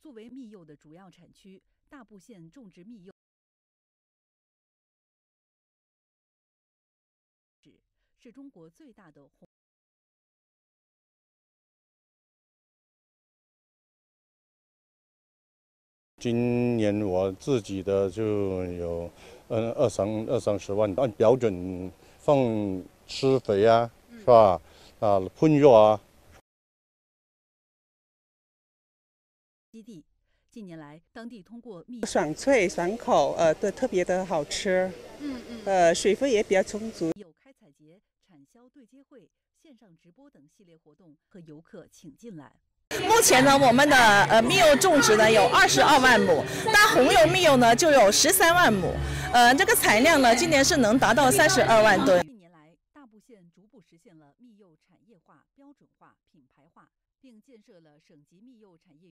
作为蜜柚的主要产区，大埔县种植蜜柚是中国最大的红。今年我自己的就有，嗯，二三二三十万，按标准放施肥啊，是吧？啊，喷药啊。基地近年来，当地通过蜜爽脆爽口，呃，都特别的好吃。嗯嗯。呃，水分也比较充足。有开采节、产销对接会、线上直播等系列活动，和游客请进来。目前呢，我们的呃蜜柚种植呢有二十二万亩，那红油蜜柚呢就有十三万亩，呃，这个产量呢今年是能达到三十二万吨。近年来，大部县逐步实现了蜜柚产业化、标准化、品牌化，并建设了省级蜜柚产业。